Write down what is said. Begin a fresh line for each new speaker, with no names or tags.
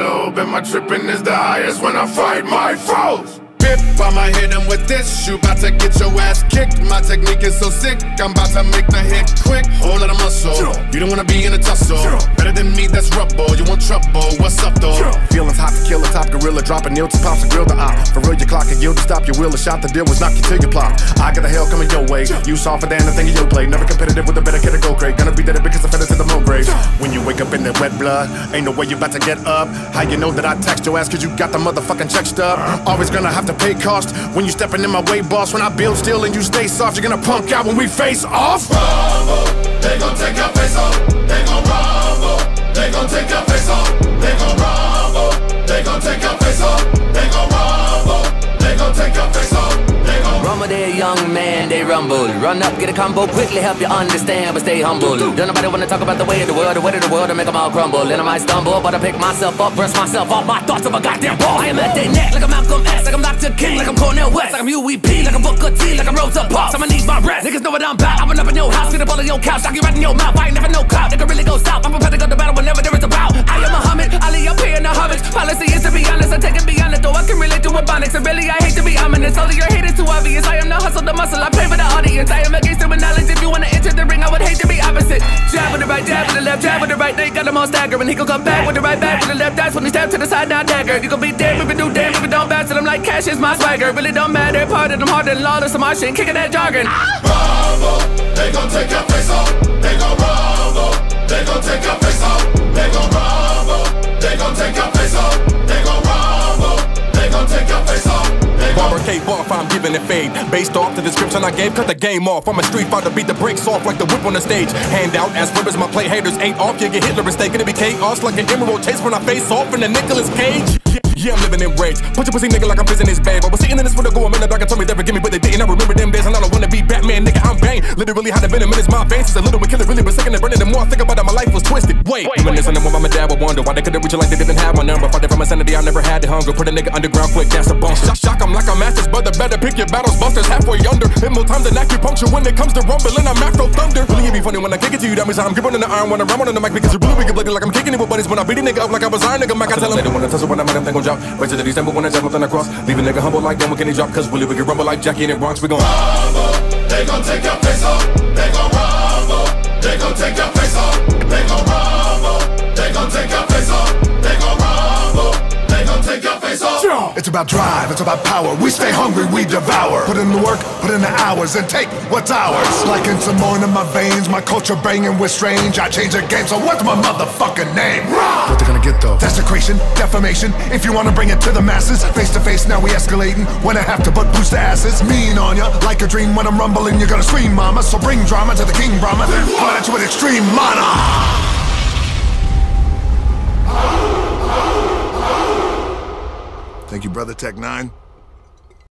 low, but my tripping is the highest when I fight my foes.
Bip, I'ma hit him with this. You bout to get your ass kicked. My technique is so sick, I'm about to make the hit quick. Whole lot of muscle. You don't wanna be in a tussle. Better than me, that's rubble. You want trouble? What's up though? Feeling hot to kill a top gorilla, dropping nil to pops and grill the eye. For real, your clock and yield to stop your wheel. A shot the deal was knock you till you plop. I got the hell coming your way. You softer than the thing you play. Never competitive with a better kid to go crate. Gonna be dead because I Up in that wet blood, ain't no way you about to get up. How you know that I text your ass cause you got the motherfucking check stub? Always gonna have to pay cost when you stepping in my way, boss. When I build still and you stay soft, you're gonna punk out when we face off.
Rumble, they gon' take your face off. They gon' rumble, they gon' take your face off.
Young man, they rumble. Run up, get a combo, quickly help you understand, but stay humble. Don't nobody wanna talk about the way of the world, the way of the world, to make them all crumble. And I might stumble, but I pick myself up, brush myself off my thoughts of a goddamn ball. I am at their neck, like I'm Malcolm X, like I'm Dr. King, like I'm Cornel West, like I'm Huey P, like I'm Booker T, like I'm Rosa Parks. I'ma need my rest. Niggas know what I'm about. I run up in your house, get up in your couch, knock you right in your mouth. I ain't never no clout, nigga really go south. I'm prepared to go to battle whenever there is a bout. I am Muhammad, Ali, I'm hustle, the muscle, I pay for the audience. I am against it with knowledge. If you wanna enter the ring, I would hate to be opposite. Jab with the right, jab with the left, jab with the right. They got them all staggering. He gon' come back with the right back with the left. That's when he step to the side, now dagger. You gon' be dead if you do damn if you don't bounce. And I'm like, cash is my swagger. Really don't matter. Part of them harder than lawless. So my shit, kicking that jargon.
rumble, they gon' take your face off. Off,
I'm giving it fade. Based off the description I gave, cut the game off. I'm a street fighter, beat the brakes off like the whip on the stage. Hand out as ribbons, my play haters ain't off. You get Hitler mistake, it'll be chaos like an emerald chase when I face off in the Nicolas Cage. Yeah, I'm living in rage. Put your pussy nigga like I'm prison his bag. I was sitting in this for the go a minute, dog. told me they forgive me, but they didn't. I remember them days, and I don't wanna be Batman, nigga. I'm Bane. Literally had a venom in his mind. Veins since a little bit killer, really been sick and burning. The more I think about it, my life was twisted. Wait, reminiscing on what my dad would wonder why they couldn't reach it like they didn't have my number. Fighting from insanity, I never had the hunger. Put a nigga underground quick, that's a bump. Shock, shock, I'm like a master's brother. Better pick your battles, busters halfway under. Hit more time than acupuncture when it comes to rumbling. I'm Afro Thunder. Really, it be funny when I kick it to you. That means I'm gripping on the iron when I ram on the mic because you're really wicked looking like I'm kicking it with buddies. When I beat a nigga up like I was iron, nigga, Mike, I tell him. They don't wanna tussle when I'm at them, they gon' drop. Wait till the December when I jump nothing across. Leave a nigga humble like them, can he drop? Cause really, we can rumble like Jackie in the Bronx. We gon'
rumble, they gon' take your face off. They gon' rumble, they gon' take your face off. They gon' rumble,
It's about drive, it's about power. We stay hungry, we devour. Put in the work, put in the hours, and take what's ours. Like in some more in my veins, my culture banging with strange. I change the game, so what's my motherfucking name? What they gonna get though? Desecration, defamation. If you wanna bring it to the masses, face to face, now we escalating. When I have to butt boost the asses, mean on ya. Like a dream when I'm rumbling, you're gonna scream, mama. So bring drama to the king, Brahma. Then at you with extreme mana. Thank you, brother Tech N9ne.